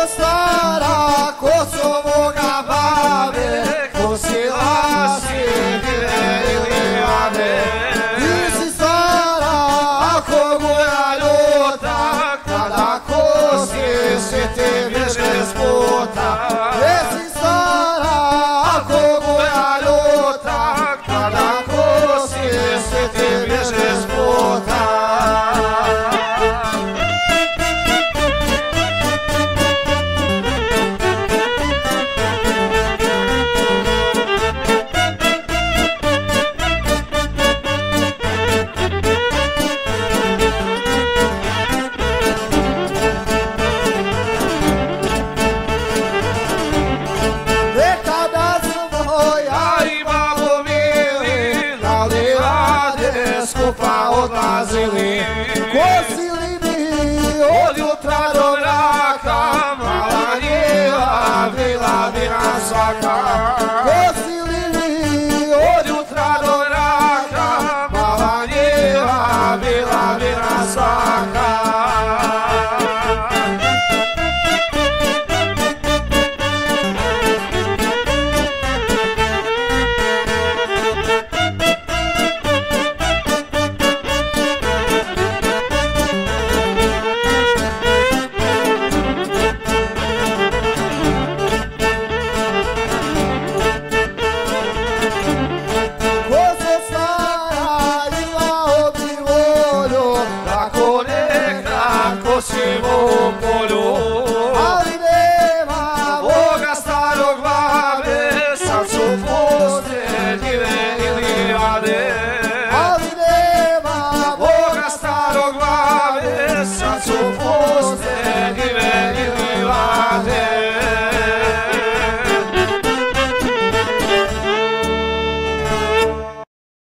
Ko stara, ko se ovoga bave, skupa odlazili Kosili bi od jutra do mraka lá, vem na sua svaka nos llevó color.